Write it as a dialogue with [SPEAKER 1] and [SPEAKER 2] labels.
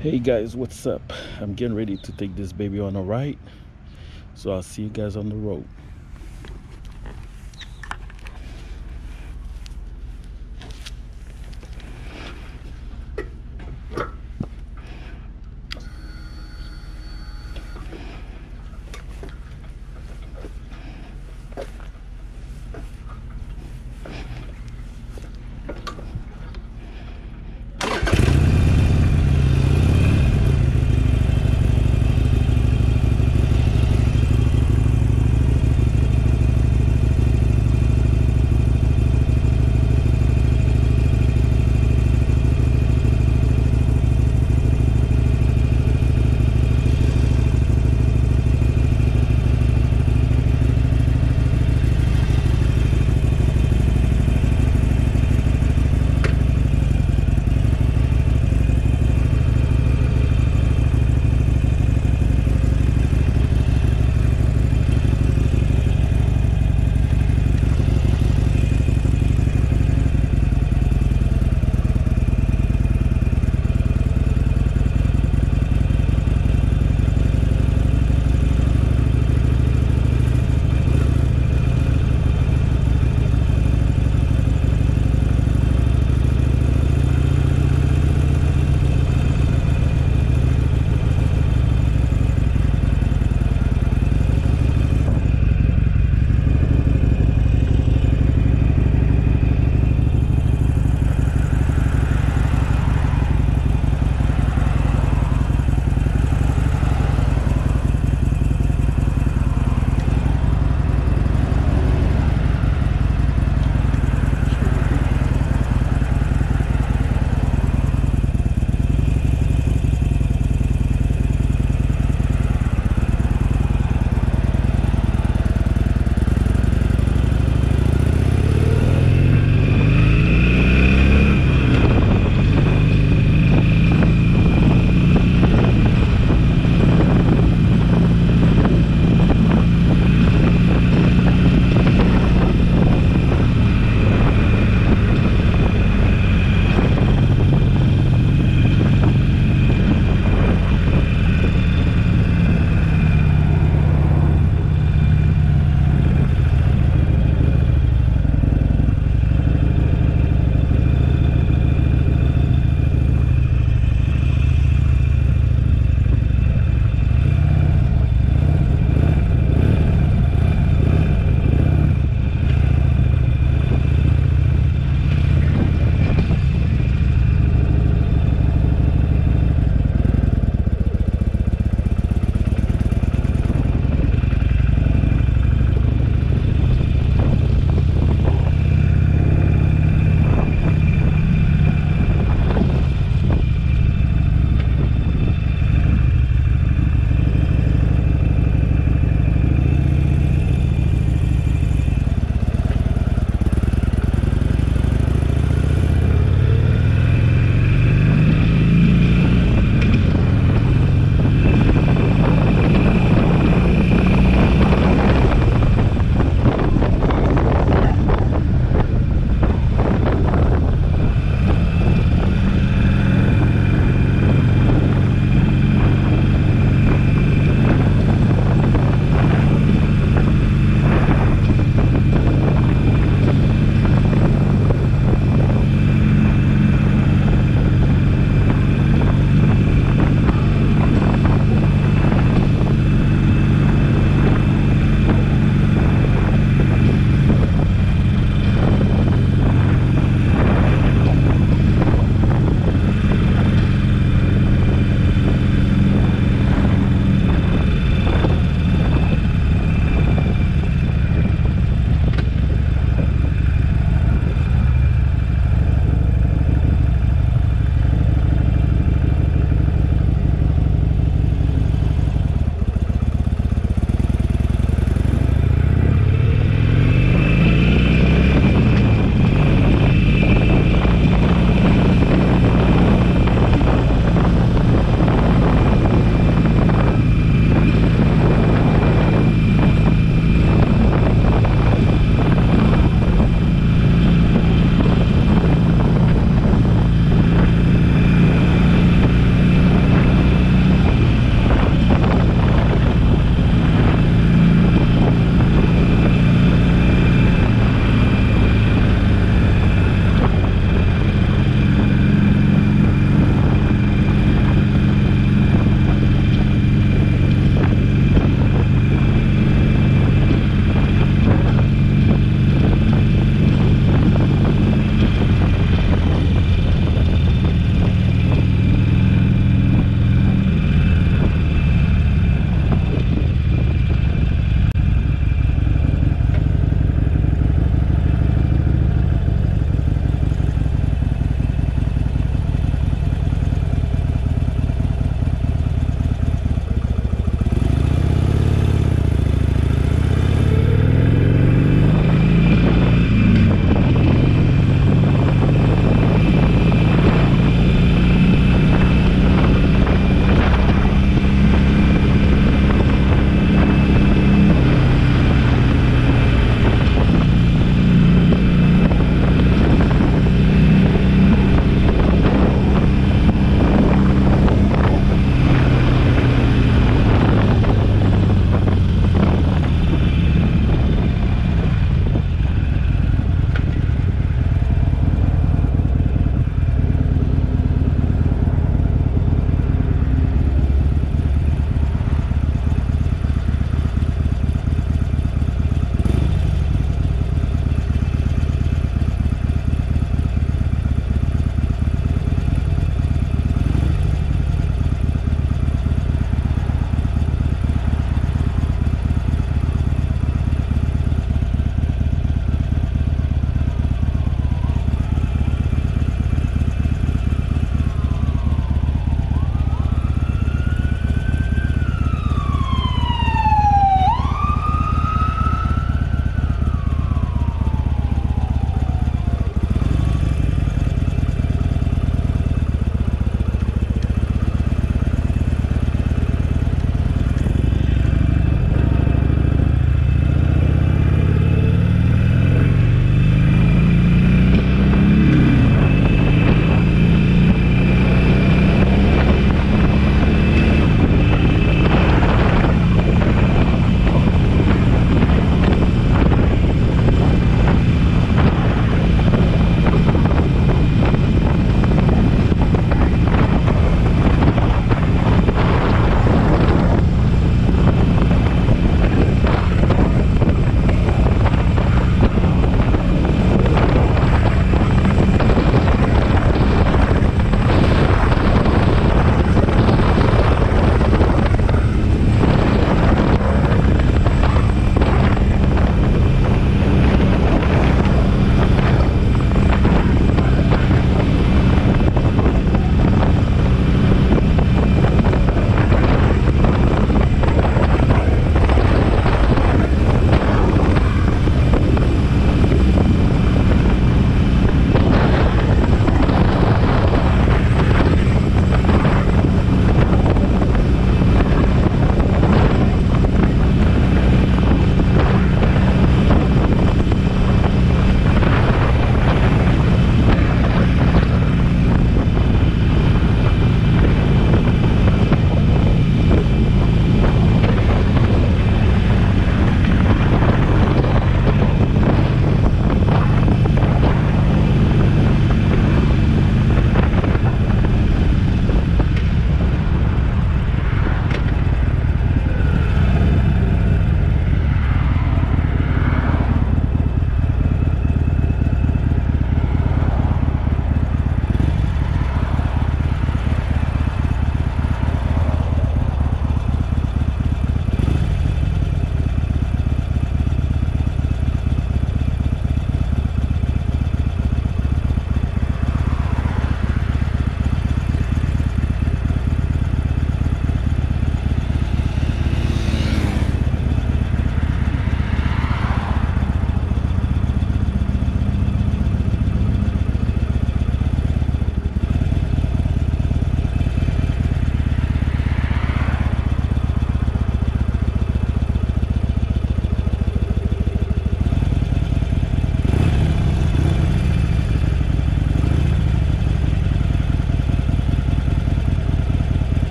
[SPEAKER 1] hey guys what's up? I'm getting ready to take this baby on a ride so i'll see you guys on the road.